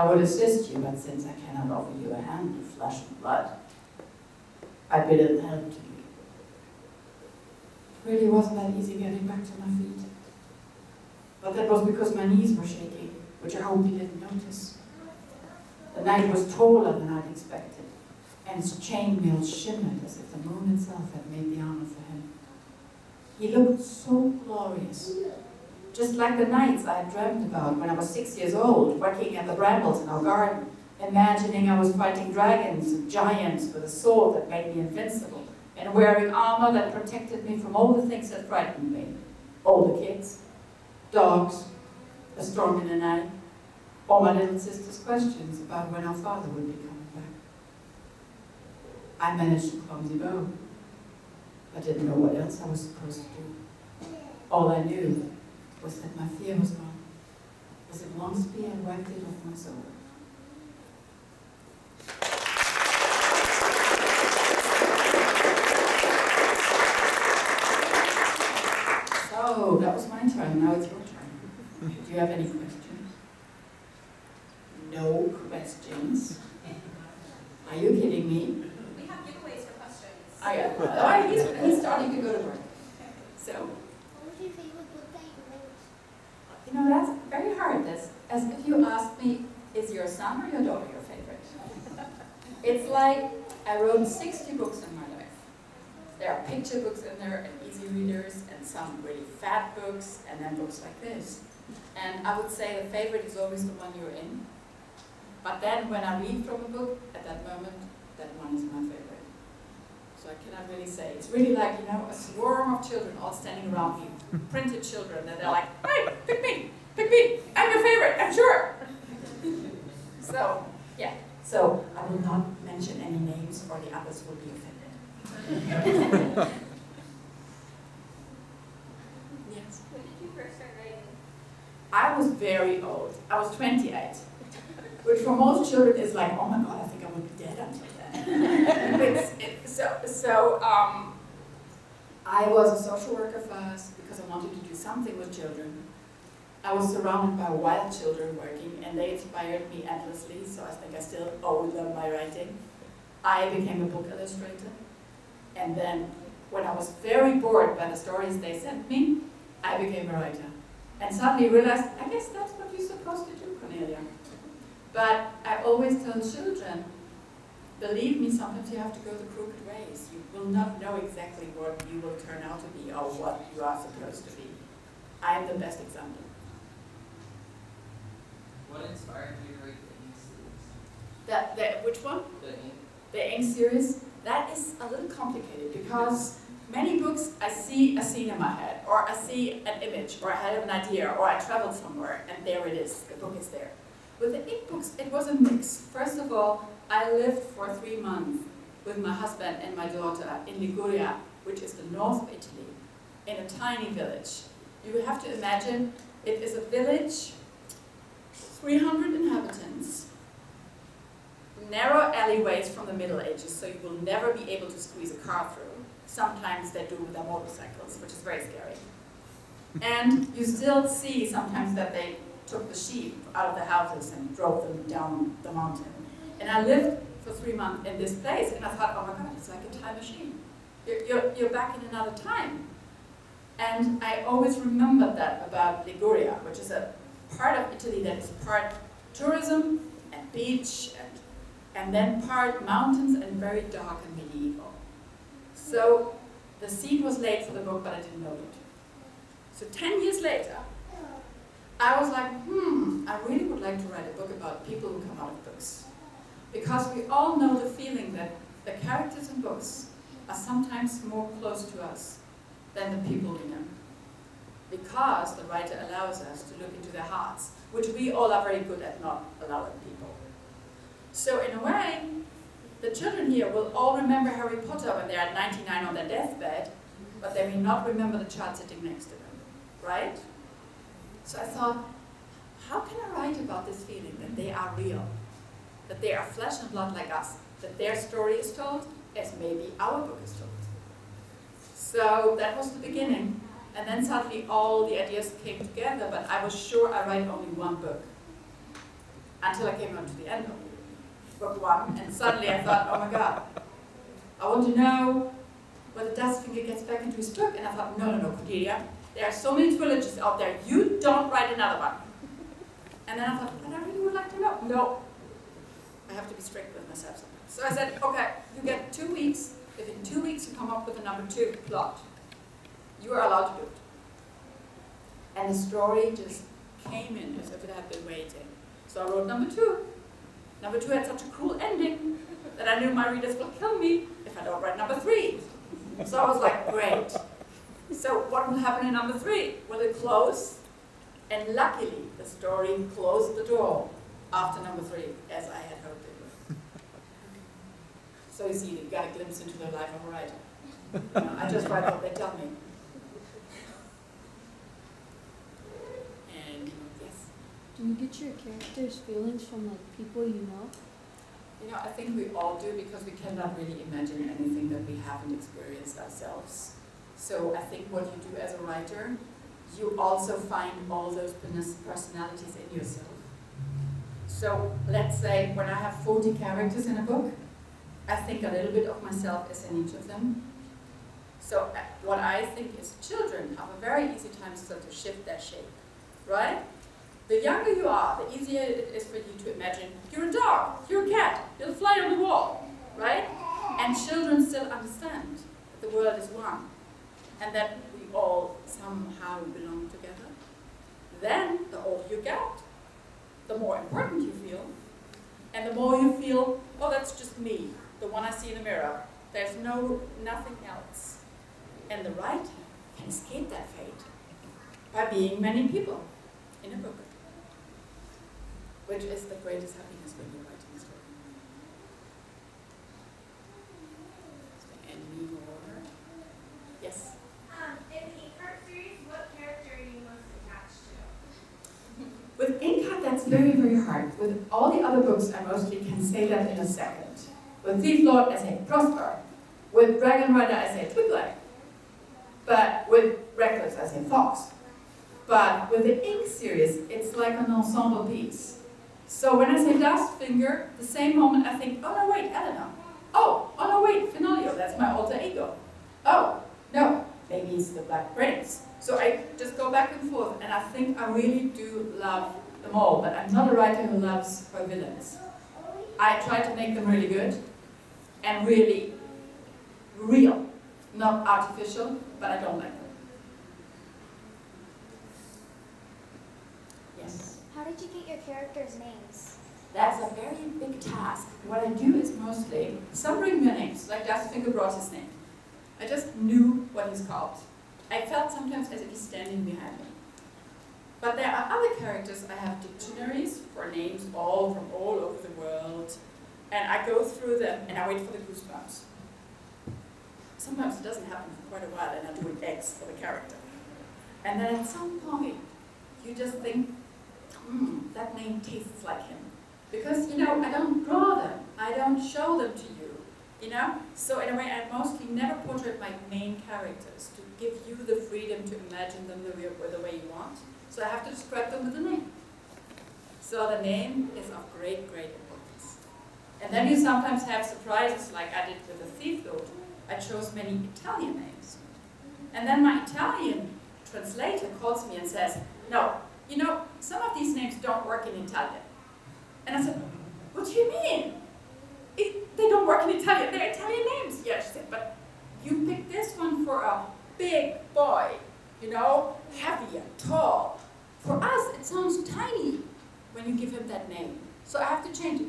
I would assist you, but since I cannot offer you a hand of flesh and blood, I bid it help to you. It really wasn't that easy getting back to my feet. But that was because my knees were shaking, which I hope you didn't notice. The knight was taller than I'd expected, and its chainmail shimmered as if the moon itself had made the armor for him. He looked so glorious, just like the knights I had dreamt about when I was six years old, working at the brambles in our garden, imagining I was fighting dragons and giants with a sword that made me invincible, and wearing armor that protected me from all the things that frightened me. All the kids, dogs, a storm in the night, or my little sister's questions about when our father would be coming back. I managed a clumsy bow. I didn't know what else I was supposed to do. All I knew was that my fear was gone, as it long spear had wiped it off my soul. So, that was my turn, now it's your turn. Do you have any questions? No questions? Are you kidding me? We have giveaways for questions. I got, oh, he's, he's starting to go to work. So, What was your favorite book that you wrote? You know, that's very hard. That's as if you ask me, is your son or your daughter your favorite? It's like I wrote 60 books in my life. There are picture books in there and easy readers and some really fat books and then books like this. And I would say the favorite is always the one you're in. But then when I read from a book, at that moment, that one is my favorite. So I cannot really say. It's really like, you know, a swarm of children all standing around you, printed children, and they're like, hey, pick me, pick me, I'm your favorite, I'm sure. So, yeah. So I will not mention any names or the others will be offended. yes. When did you first start writing? I was very old. I was 28. Which for most children is like, oh my god, I think I would be dead until then. It's- it- so, um, I was a social worker first because I wanted to do something with children. I was surrounded by wild children working, and they inspired me endlessly, so I think I still owe them my writing. I became a book illustrator, and then when I was very bored by the stories they sent me, I became a writer. And suddenly realized, I guess that's what you're supposed to do, Cornelia. But I always tell children, believe me, sometimes you have to go the crooked ways. You will not know exactly what you will turn out to be or what you are supposed to be. I am the best example. What inspired you to write the Ink series? That, that, which one? The Ink? The Ink series, that is a little complicated because many books I see a scene in my head, or I see an image, or I have an idea, or I traveled somewhere, and there it is, the book is there. With the Ink books, it was a mix. First of all, I lived for three months with my husband and my daughter in Liguria, which is the north of Italy, in a tiny village. You have to imagine it is a village, 300 inhabitants, narrow alleyways from the Middle Ages, so you will never be able to squeeze a car through. Sometimes they do with their motorcycles, which is very scary. And you still see sometimes that they took the sheep out of the houses and drove them down the mountain. And I lived for three months in this place, and I thought, oh my God, it's like a time machine. You're, you're, you're back in another time. And I always remembered that about Liguria, which is a part of Italy that is part tourism and beach and and then part mountains and very dark and medieval. So the seed was laid for the book, but I didn't know it. So 10 years later, I was like, hmm, I really would like to write a book about people who come out of books. Because we all know the feeling that the characters in books are sometimes more close to us than the people we know. Because the writer allows us to look into their hearts, which we all are very good at not allowing people. So in a way, the children here will all remember Harry Potter when they're at 99 on their deathbed, but they may not remember the child sitting next to them, right? So I thought, how can I write about this feeling that they are real, that they are flesh and blood like us, that their story is told as maybe our book is told. So that was the beginning. And then suddenly all the ideas came together, but I was sure I write only one book until I came on to the end of book one, and suddenly I thought, oh my god, I want to know whether Dustfinger gets back into his book. And I thought, no, no, no, Cornelia, there are so many trilogies out there, you don't write another one. And then I thought, but I really would like to know. No, I have to be strict with myself sometimes. So I said, okay, you get two weeks. If in two weeks you come up with a number two plot, you are allowed to do it. And the story just came in as if it had been waiting. So I wrote number two. Number two had such a cool ending that I knew my readers will kill me if I don't write number three. So I was like, great. So what will happen in number three? Will it close? And luckily, the story closed the door after number three, as I had would. So you got a glimpse into their life of a writer. You know, I just write what they tell me. And yes, Do you get your characters' feelings from like people you know? you know, I think we all do because we cannot really imagine anything that we haven't experienced ourselves. So I think what you do as a writer, you also find all those personalities in yourself. So let's say when I have 40 characters in a book, I think a little bit of myself is in each of them. So uh, what I think is children have a very easy time still to shift their shape, right? The younger you are, the easier it is for you to imagine you're a dog, you're a cat, you'll fly on the wall, right? And children still understand that the world is one and that we all somehow belong together. Then, the older you get, the more important you feel, and the more you feel, oh, that's just me, one I see in the mirror. There's no nothing else. And the writer can escape that fate by being many people in a book, which is the greatest happiness when you're writing a story. Any more? Yes. Um, in the Inkheart series, what character are you most attached to? With Inkheart, that's very, very hard. With all the other books, I mostly can say that in a second. With Thief Lord, I say Prosper. With Dragon Rider, I say Twigleg. But with Reckless, I say Fox. But with the Ink series, it's like an ensemble piece. So when I say Dustfinger, the same moment I think, oh no, wait, Elinor. Oh, oh no, wait, Fenoglio, that's my alter ego. Oh, no, maybe it's the Black Prince. So I just go back and forth, and I think I really do love them all, but I'm not a writer who loves her villains. I try to make them really good and really real, not artificial, but I don't like them. Yes. How did you get your characters' names? That's a very big task. What I do is mostly, some bring their names, like Dustfinger brought his name. I just knew what he's called. I felt sometimes as if he's standing behind me. But there are other characters, I have dictionaries for names all from all over the world. And I go through them and I wait for the goosebumps. Sometimes it doesn't happen for quite a while and I do an X for the character. And then at some point, you just think, hmm, that name tastes like him. Because, you know, I don't draw them, I don't show them to you, you know? So in a way, I mostly never portray my main characters to give you the freedom to imagine them the way, the way you want. So I have to describe them with a name. So the name is of great, great importance. And then you sometimes have surprises like I did with the thief lord. I chose many Italian names. And then my Italian translator calls me and says, no, you know, some of these names don't work in Italian. And I said, what do you mean? It, they don't work in Italian. They're Italian names. Yeah, she said, but you picked this one for a big boy, you know, heavy and tall. For us, it sounds tiny when you give him that name. So I have to change it.